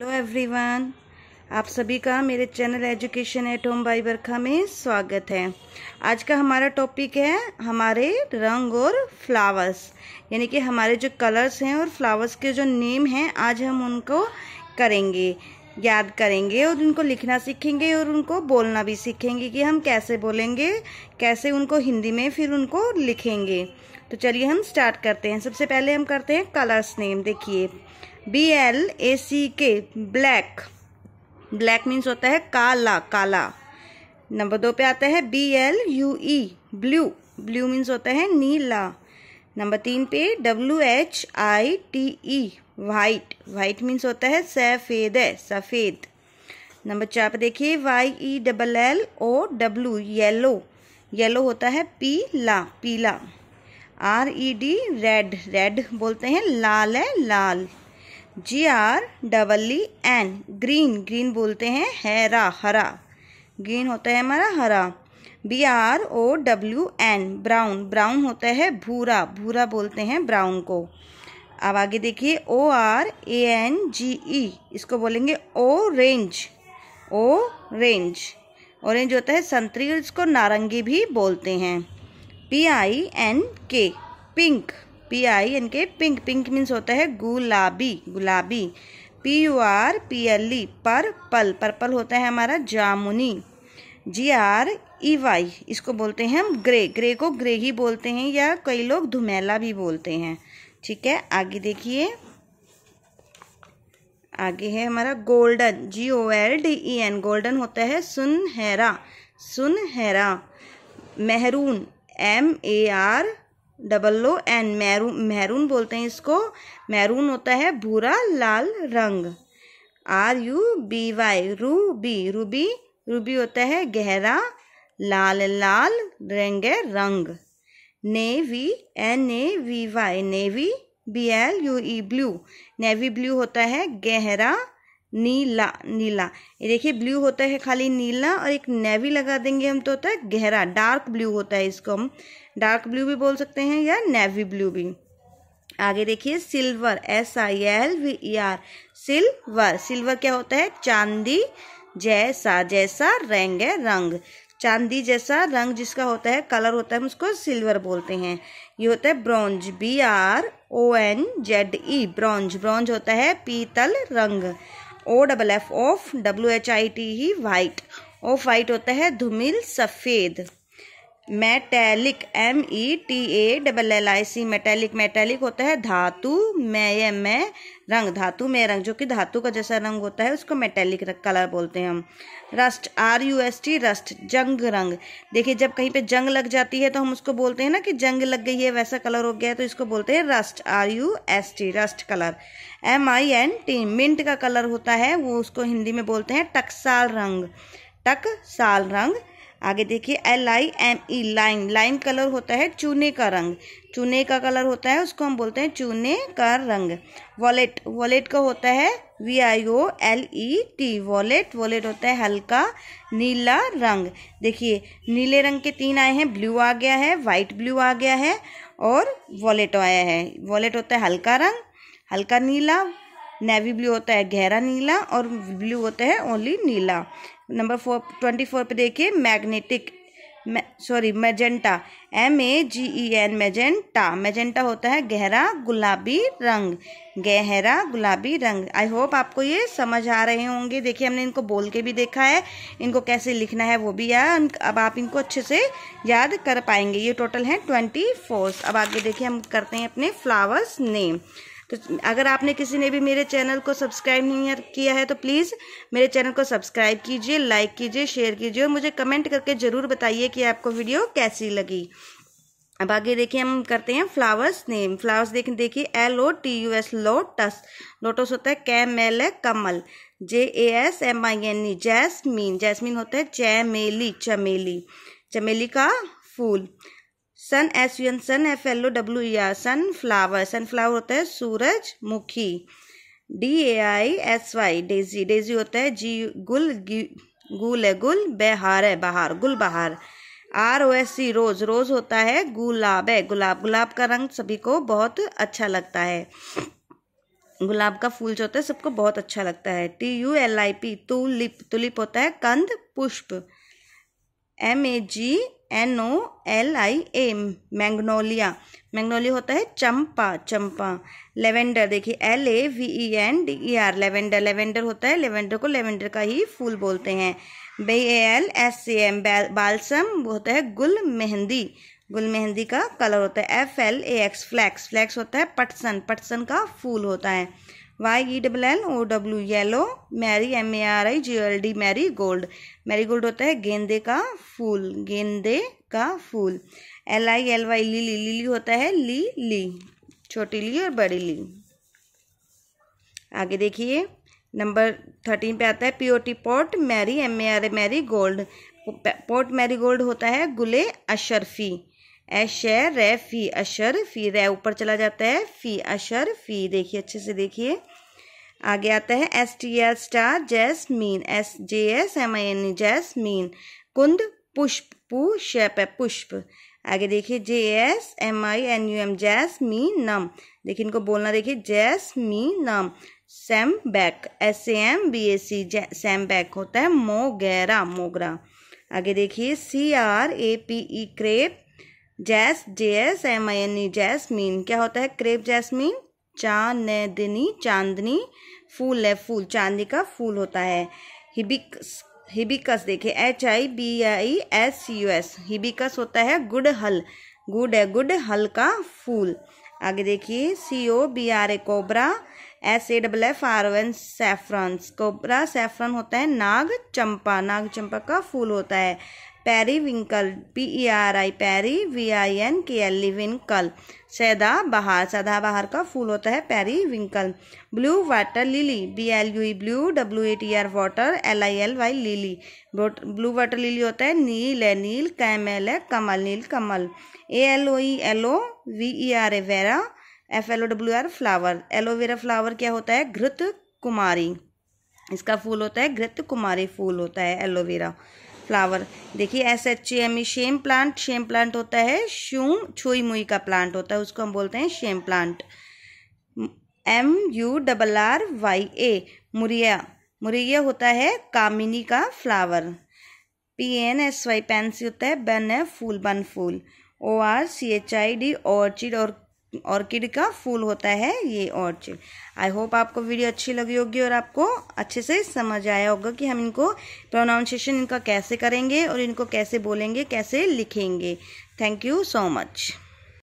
Hello everyone आप सभी का मेरे channel education at home by Barkha में स्वागत है। आज का हमारा टॉपिक है हमारे रंग और फ्लावर्स यानी कि हमारे जो कलर्स हैं और फ्लावर्स के जो नेम हैं, आज हम उनको करेंगे, याद करेंगे और उनको लिखना सीखेंगे और उनको बोलना भी सीखेंगे कि हम कैसे बोलेंगे, कैसे उनको हिंदी में फिर उनको लिखेंगे। तो चलिए हम स्टार्ट करते हैं। सबसे पहले हम करते हैं कलर्स नेम देखिए B L A C K black black means होता है काला काला. नंबर दो पे आता है B L U E blue blue means होता है नीला. नंबर तीन पे W H I T E white white means होता है सफ़ेद है, सफ़ेद. नंबर चार पे देखिए Y E double L O W yellow yellow होता है पीला पीला. R E D red red बोलते हैं लाल है लाल. G R double E N green green बोलते हैं, हैरा, हरा। ग्रीन होता है हमारा हरा। B R O W N brown brown होता है भूरा। भूरा बोलते हैं ब्राउन को। अब आगे देखिए O R A N G E इसको बोलेंगे orange orange orange होता है संतरी और इसको नारंगी भी बोलते हैं। P I N K pink P I N K pink pink means होता है गुलाबी गुलाबी। P U R P L E purple, purple होता है हमारा जामुनी। जी आर ई वाई इसको बोलते हैं हम ग्रे। ग्रे को ग्रे ही बोलते हैं या कई लोग धुमेला भी बोलते हैं। ठीक है, आगे देखिए। आगे है हमारा golden G O L D E N golden होता है सुनहरा सुनहरा। Maroon M A R double O N maroon maroon बोलते हैं इसको। मैरून होता है भूरा, लाल रंग। R U B Y ruby ruby. Ruby होता है गहरा, लाल लाल, रंग रंग। Navy N A V Y navy B L U E blue. Navy blue होता है गहरा नीला नीला। ये देखिए, ब्लू होता है खाली नीला और एक नेवी लगा देंगे हम तो होता है गहरा, डार्क ब्लू होता है इसको हम। डार्क ब्लू भी बोल सकते हैं या नेवी ब्लू भी। आगे देखिए, silver S I L V E R silver. Silver क्या होता है? चांदी जैसा जैसा रंग है, रंग। चांदी जैसा रंग जिसका होता है, कलर होता है, हम उसको सिल्वर बोलते हैं। ये होता है bronze B R O N Z E bronze. Bronze होता है पीतल रंग। O double F off W H I T E white off white होता है धुमिल सफ़ेद. Metallic M E T A double L I C metallic metallic होता है धातु, में में, रंग, धातु, में, रंग, जो कि धातु का जैसा रंग होता है, उसको मेटेलिक कलर बोलते हैं हम। Rust R U S T rust जंग रंग। देखिए, जब कहीं पे जंग लग जाती है तो हम उसको बोलते हैं ना कि जंग लग गई है, वैसा कलर हो गया है तो इसको बोलते हैं rust R U S T rust colour M I N T mint का कलर होता है, वो उसको हिंदी में बोलते हैं टकसाल रंग। टक साल रंग आगे देखिए L I M E lime lime colour होता है चूने का रंग। चूने का कलर होता है, उसको हम बोलते हैं चूने का रंग। वॉलेट वॉलेट का होता है V I O L E T violet violet होता है हल्का नीला रंग। देखिए, नीले रंग के तीन आए हैं ब्लू आ गया है वाइट ब्लू आ गया है और वॉलेट आया है। वॉलेट होता है हल्का रंग, हल्का नीला। नेवी ब्लू होता है गहरा नीला और ब्लू होता है ओनली नीला। नंबर फोर, ट्वेंटी फोर पर देखिए, magnetic sorry magenta M A G E N magenta magenta होता है गहरा गुलाबी रंग, गहरा गुलाबी रंग। आई होप आपको ये समझ आ रहे होंगे। देखिए, हमने इनको बोल के भी देखा है। इनको कैसे लिखना है वो भी है अब आप इनको अच्छे से याद कर पाएँगे। ये टोटल है ट्वेंटी फोर्स अब आगे देखिए, हम करते हैं अपने फ्लावर्स नेम तो अगर आपने किसी ने भी मेरे चैनल को सब्सक्राइब नहीं किया है तो प्लीज़ मेरे चैनल को सब्सक्राइब कीजिए, लाइक कीजिए, शेयर कीजिए और मुझे कमेंट करके ज़रूर बताइए कि आपको वीडियो कैसी लगी। अब आगे देखिए, हम करते हैं फ्लावर्स नेम फ्लावर्स देख, देखिए L O T U S lotus lotus होता है कैम L A Kamal. J A S M I N E jasmine jasmine होता है चैमेली, चमेली। चमेली का फूल। Sun S U N sun F L O W E R sun flower sun flower होता है सूरज मुखी। D A I S Y daisy daisy होता है जी, गुल गुल है गुल, बहार है बहार, गुल बहार। आर ओ एस सी रोज। रोज होता है गुलाब है। गुलाब गुलाब का रंग सभी को बहुत अच्छा लगता है। गुलाब का फूल जो होता है सबको बहुत अच्छा लगता है। T U L I P tulip. Tulip होता है कंद, पुष्प। M A G N O L I A magnolia magnolia होता है चंपा चंपा। लेवेंडर देखिए L A V E N D E R lavender lavender होता है। लेवेंडर को लेवेंडर का ही फूल बोलते हैं। B L S C M balsam होता है गुल मेहंदी। गुल मेहंदी का कलर होता है F L A X flax flax होता है पटसन पटसन का फूल होता है। Y E double L O W yellow Mary M A R I G L D marigold marigold होता है गेंदे का फूल, गेंदे का फूल. L I L Y lily lily होता है ली ली छोटी ली और बड़ी ली आगे देखिए नंबर थर्टीन पे आता है POT pot Mary M A R marigold pot marigold होता है गुले अशरफी. एशर रे फ़ी अशर, फ़ी रे ऊपर चला जाता है, फ़ी अशर, फ़ी देखिए, अच्छे से देखिए। आगे आता है S T L star jasmine S J S M I N jasmine कुंद, पुष्प पु शेप है पुष्प। आगे देखिए J S M I N U M jasminum. देखिए, इनको बोलना देखिए jasminum. Sambac S A M B A C sambac होता है, मोगेरा, मोगरा। आगे देखिए C R A P E crepe जैस J S M I N E jasmine क्या होता है? क्रेप जैसमीन, चांदनी चांदनी, फूल है फूल। चांदी का फूल होता है। हिबिकस हिबिकस देखिए, H I B I S U S. Hibiscus होता है गुड हल। गुड है, गुड हल का फूल। आगे देखिए, C O B R A, cobra, S A double F R O N saffrons. Cobra saffron होता है नाग चंपा। नाग चंपा का फूल होता है। Periwinkle P E R I peri V I N K L winkle सैदा बहार सदा बहार का फूल होता है periwinkle blue water lily B L U blue W A T R water L I L Y lily blue water lily होता है नील है, नील, कैमेल है, कमल, नील, कमल. A L O E aloe V E R A vera F L O W R flower aloe vera flower क्या होता है? घृत कुमारी. इसका फूल होता है, घृत कुमारी फूल होता है एलोवेरा फ्लावर। देखिए S H A M E shame plant shame plant होता है, शूम छुई मुई का प्लांट होता है, उसको हम बोलते हैं shame plant M U double R Y A murraya. Murraya होता है कामिनी का flower P N S Y pansy होता है, बन है, फूल, बन फूल। O R C H I D orchid और ऑर्किड का फूल होता है ये ऑर्चिड आई होप आपको वीडियो अच्छी लगी होगी और आपको अच्छे से समझ आया होगा कि हम इनको प्रोनाउंसिएशन इनका कैसे करेंगे और इनको कैसे बोलेंगे, कैसे लिखेंगे। Thank you so much